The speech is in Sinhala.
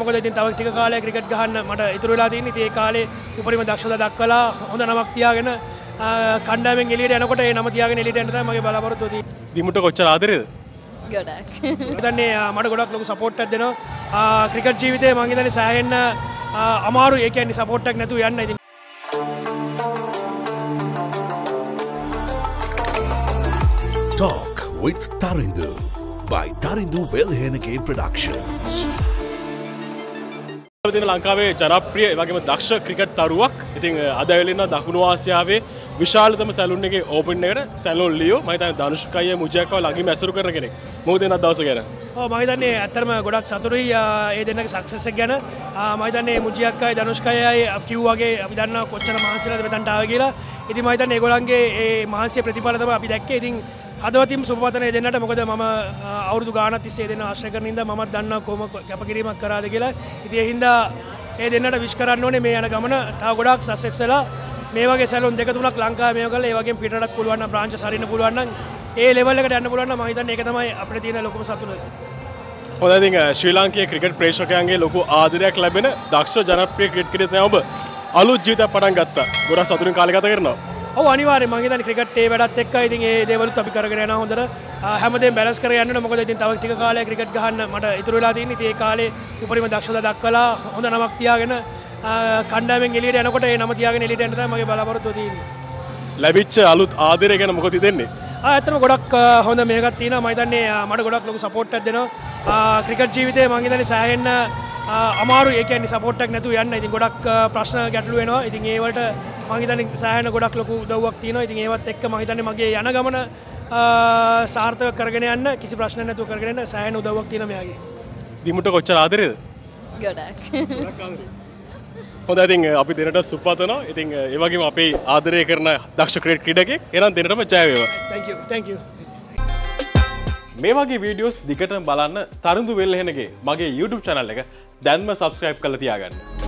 මොකද ඉතින් තව ටික කාලයක් ක්‍රිකට් ගහන්න මට ඉතුරු වෙලා තියෙන ඉතින් ඒ කාලේ උපරිම දක්ෂතා දක්වලා හොඳ නමක් තියාගෙන කණ්ඩායමෙන් එළියට යනකොට ඒ නම තියාගෙන එළියට යන්න තමයි මගේ බලාපොරොත්තුව තියෙන්නේ. දිමුට කොච්චර ආදරේද? ගොඩක්. හිතන්නේ මට ගොඩක් ලොකු සපෝට් එකක් දෙනවා. ක්‍රිකට් ජීවිතේ මං හිතන්නේ සෑහෙන්න අමාරු ඒ කියන්නේ සපෝට් එකක් නැතුව යන්න. ඉතින් Talk with Tarindu by Tarindu Welhenage Productions. තින ලංකාවේ ජනප්‍රිය වගේම දක්ෂ ක්‍රිකට් තරුවක්. ඉතින් අදවෙලන්න දකුණු ආසියාවේ විශාලතම සැලුන්ගේ ඕපන් එකට. සැලොල් ලියෝ. මහිතන දනුෂ්කය මුජයකව ලගි මැසරු කර කෙනෙක්. මෝදන දවස ගැන? මහිතන්නේ ඇත්තරම ගොඩක් සතුරුයි ඒ දෙන්නක සක්සෙසක් ගැන. මහිතන්නේ මුජියක්කයි දනුෂ්කයයි කිව්වගේ අපි දන්න කොච්චර මාන්සිලද මෙතන්ටාව කියලා. ඉති මහිතන් ඒගොලන්ගේ ඒ මාන්සිය ප්‍රතිඵලතම අපි දැක්කේ. ඉතින් හදවතින් සුපතනය දෙන්නට මොකද ම අවුදු ගාන තිස්සේ දෙන්න ආශ්‍රකරනින්ද මත් දන්න කොම කැපකිරීමක් කරාද කියලා. ඉතිය හින්දා ඒ දෙන්නට විශ්කරන්න ඕනේ මේ යන ගමන තා ගොඩක් සස්සෙක්සලා මේගේ සැලුන් දෙක තුනක් ලංකා මේ කල ඒවගේ පිටත් පුළුවන් ප්‍රාංච සරින පුළුවන් ඒ ලෙවල්ලකට යන්න පුළුවන් මහිතන් එක තමයි අපට තියෙන ලොකම සතුන හොදති ශ්‍රී ලාංකය ක්‍රිකට් ප්‍රේෂකයන්ගේ ලොකු ආදරයක් ලැබෙන දක්ෂ ජනප්‍රිය ක්‍රිට් කිරත ඔබ අලු ජීත පටන් ගත්ත. ගොඩ සතුරින් කාලගත කරනවා. ඔව අනිවාර මගේ ක්‍රිකටේ වැඩත් එක් ඉතින් ඒ දෙවලුත් අපි කරගෙන හොඳර හැමදේ බැලස් කරයන්න මොකද ඉතින් තව ටික කාලය ක්‍රිකට් ගහන්න මට ඉතුරු වෙලා තියෙන ඒ කාලේ උපරිම දක්ෂතා දක්වලා හොඳ නමක් තියාගෙන කණ්ඩායමෙන් එළියට යනකොට ඒ නම තියාගෙන එළියට යන්න තමයි මගේ බලාපොරොත්තුව තියෙන්නේ. ලැබිච්ච අලුත් ආදරය ගැන මොකද දෙන්නේ ඇතම ගොඩක් හොඳ මේකත් තියෙන මයිතන්නේ මට ගොඩක් ලොකු සපෝට්ටක් දෙනවා. ක්‍රිකට් ජීවිතය මංහිතන සෑහෙන්න අමාරු ඒකන්නේ සපෝට්ටක් නැතු යන්න. ඉතින් ගොඩක් ප්‍රශ්න ගැටලු වෙනවා. ඉතින් ඒවට මහිතන සෑහන ගොඩක් ලොකු දවක් තියන ඉතින් ඒවත් එක්ක මහිතන මගේ යන ගමන සාර්ථක කරගෙන යන්න කිසි ප්‍රශ්න නැතු කරගෙන සෑහන උදවක් තින මෙයාගේ. දිමුට කොච්චර ආදරේද? ගොඩක්. හොඳ ඉතින් අපි දෙනට සුපතන ඉතින් ඒවගේ අපේ ආදරය කරන දක්ෂ ක්‍රේට් ක්‍රඩගේ එනම් දෙනටම ජයවේවා thank you. Thank you මේ වගේ වීඩියෝස් දිගට බලන්න තරුදු වෙල්හෙනගේ මගේ YouTube චනල් එක දැන්ම සබස්ක්‍රයිබ් කළ තියාගන්න.